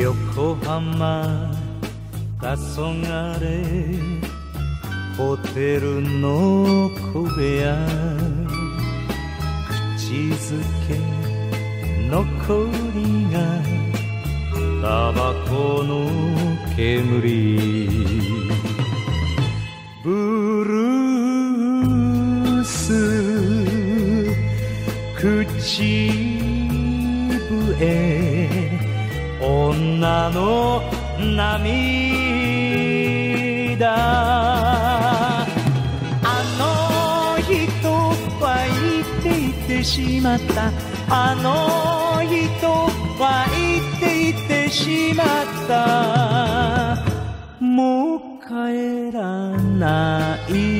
横浜黄昏ホテルの小部屋口づけ残りがタバコの煙。ブルース口笛。女の涙。あの人は言っていてしまった。あの人は言っていてしまった。もう帰らない。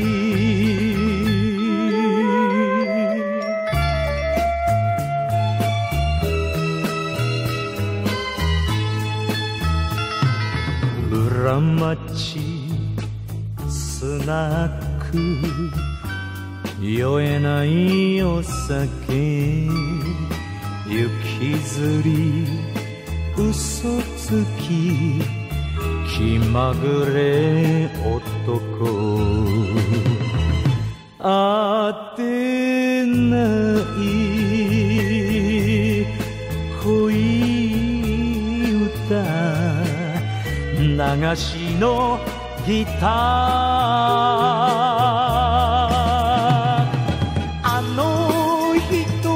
裏町スナック酔えないお酒行きずり嘘つき気まぐれ男あてない流しのギター。あの人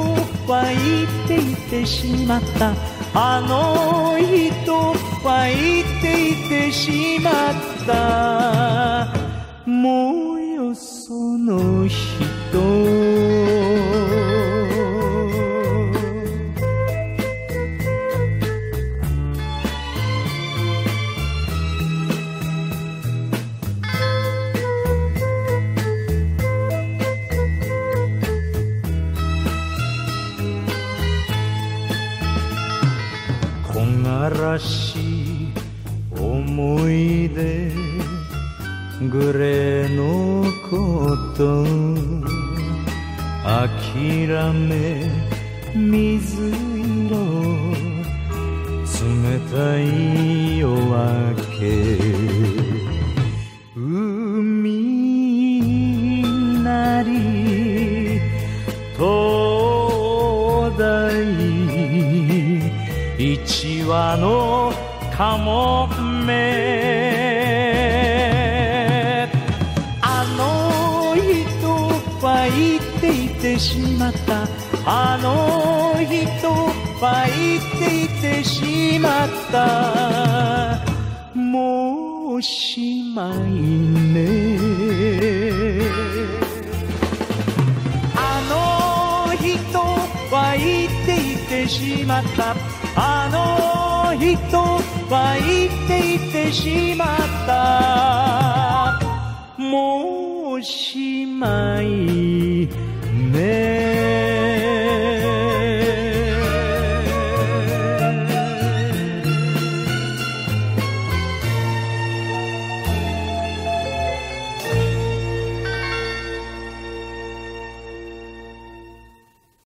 は言っていてしまった。あの人は言っていてしまった。もうよその人らしい思い出グレーのこと諦め水色冷たい夜明け。海なり灯台一羽のカモメあの人は言っていてしまった。あの人は言っていてしまった。もうしまいね。あの人は言っててしまった。あの人は言っていてしまった。もうしまい。